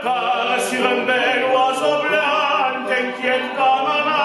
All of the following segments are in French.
Care și rândel oază blanc, închiet canana,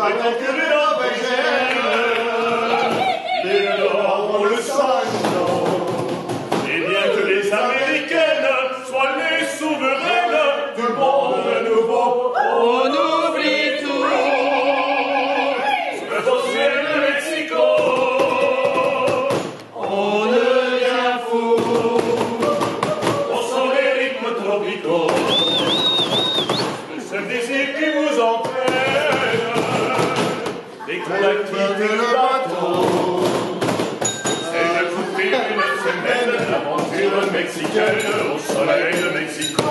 Michael Goodman. a quitté le bateau. Et j'ai coupé une semaine d'aventure mexicaine au soleil de Mexico.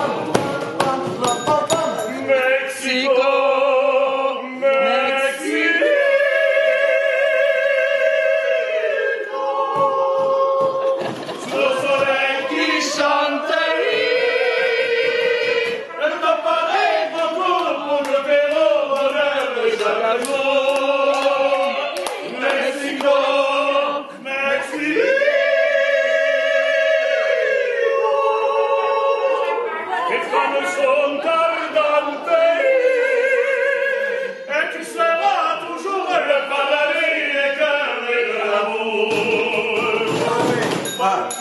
God.